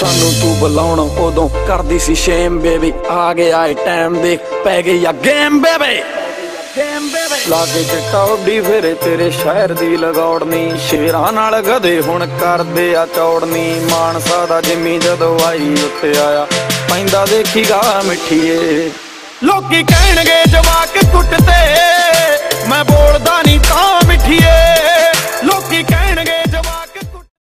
ਸਾਨੂੰ ਤੂੰ ਬੁਲਾਉਣ ਉਦੋਂ ਕਰਦੀ ਸੀ ਸ਼ੇਮ ਬੇਬੀ ਆ ਗਿਆ ਏ ਟਾਈਮ ਦੇਖ ਪੈ ਗਈ ਆ ਗੇਮ ਬੇਬੀ ਲਾਗੇ ਚਿੱਟਾ ਫਿਰੇ ਤੇਰੇ ਸ਼ਹਿਰ ਦੀ ਲਗੌੜਨੀ। ਸ਼ੇਰਾਂ ਨਾਲ ਗਧੇ ਹੁਣ ਕਰਦੇ ਆ ਚੌੜਨੀ। ਮਾਨਸਾ ਦਾ ਜਿੰਮੀ ਜਦੋਂ ਆਈ ਉੱਥੇ ਆਇਆ। ਪੈਂਦਾ ਦੇਖੀਗਾ ਮਿੱਠੀਏ। ਲੋਕੀ ਕਹਿਣਗੇ ਜਵਾਕ ਕੁੱਟਦੇ। ਮੈਂ ਬੋਲਦਾ ਨਹੀਂ ਤਾਂ